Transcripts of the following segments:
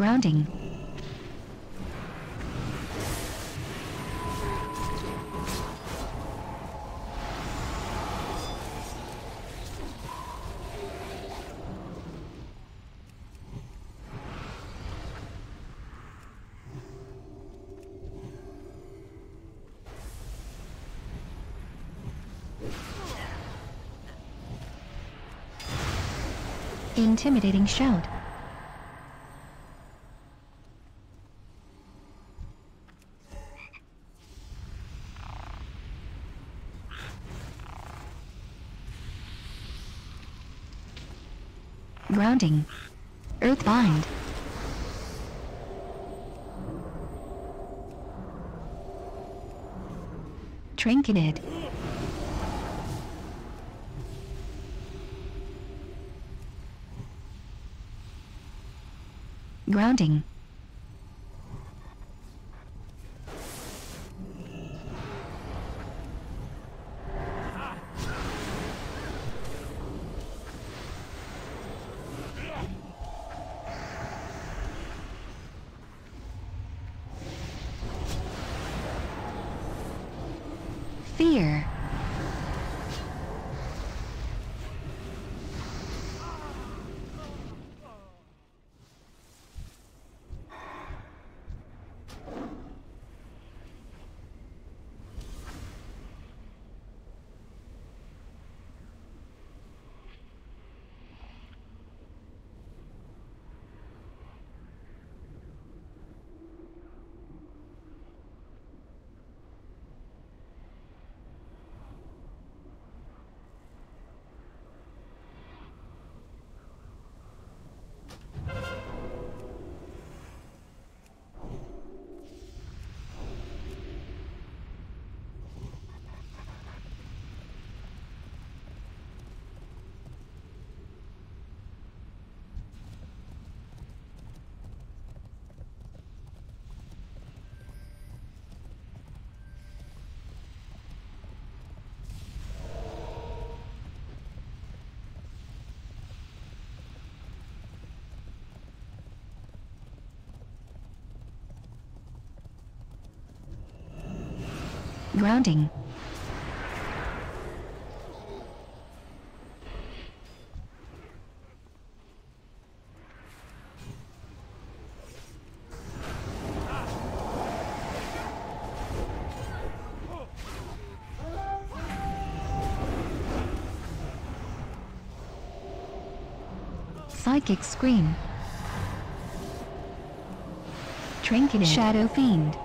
Grounding. Intimidating shout. Grounding. Earthbind. Trinketed. Grounding. Grounding. Psychic Scream. Trinketed. Shadow Fiend.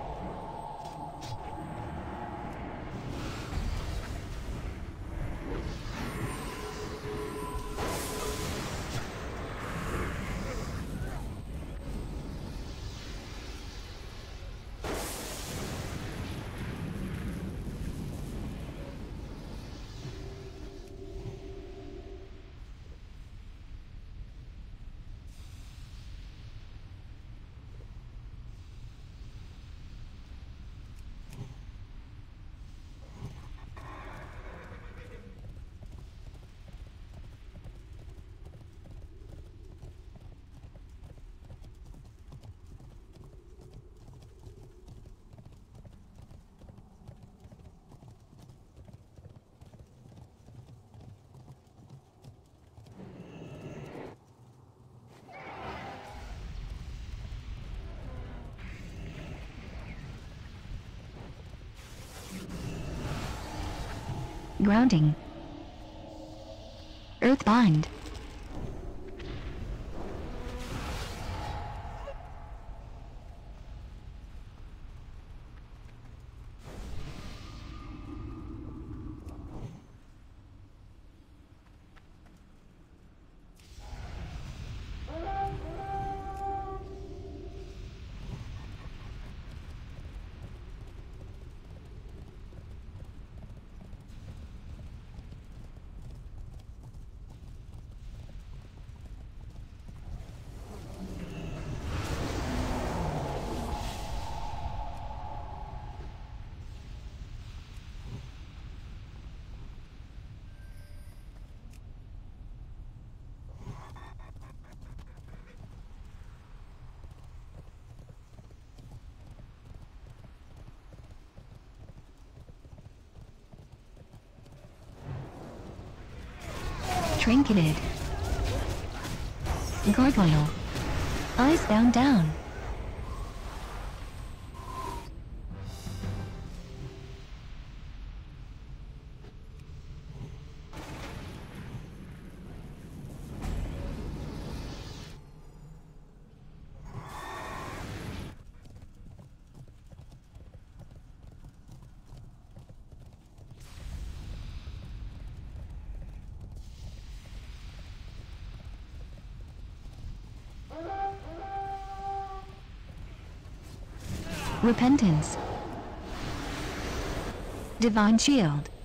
Grounding. Earthbind. Trinketed. Gargoyle. Eyes down down. Repentance. Divine Shield.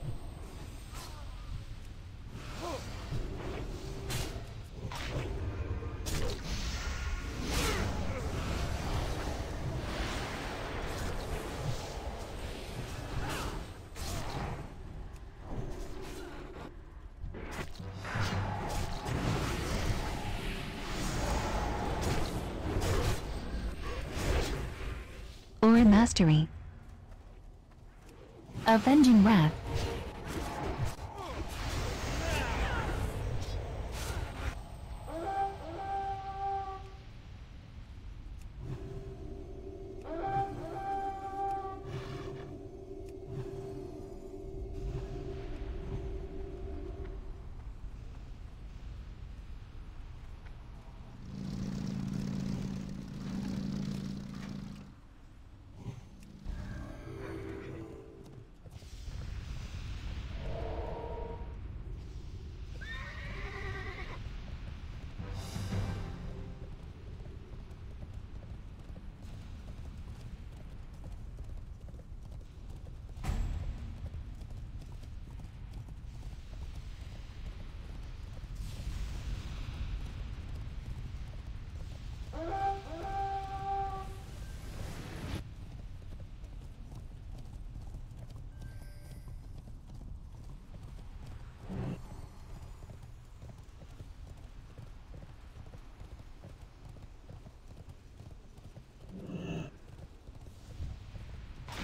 Mastery. Avenging Wrath.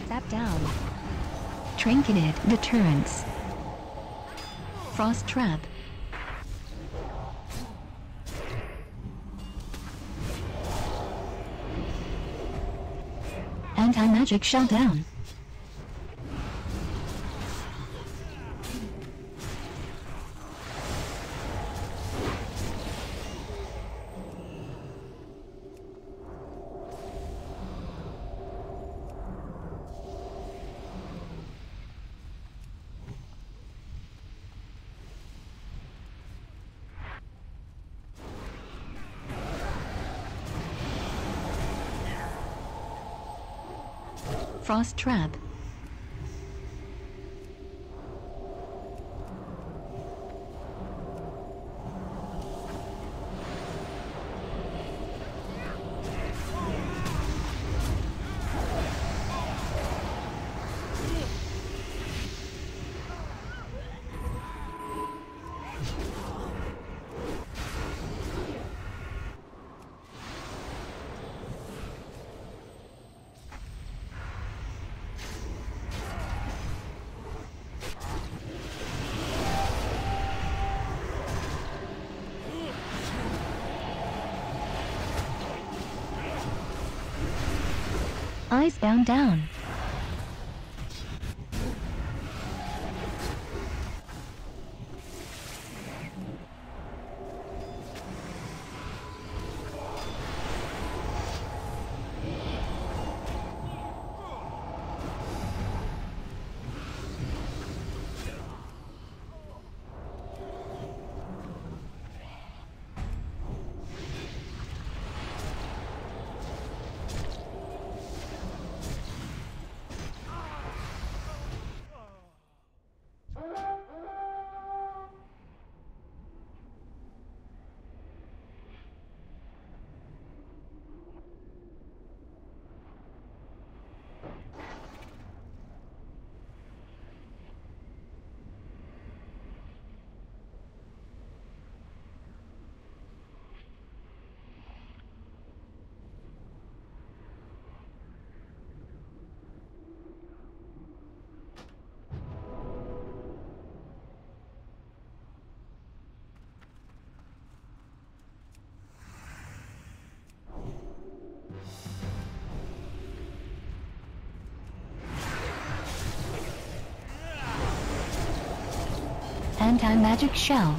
Tap down. Trinketed Deterrence. Frost Trap. Anti-magic shell down. Frost Trap. Eyes down down. Anti-magic shell.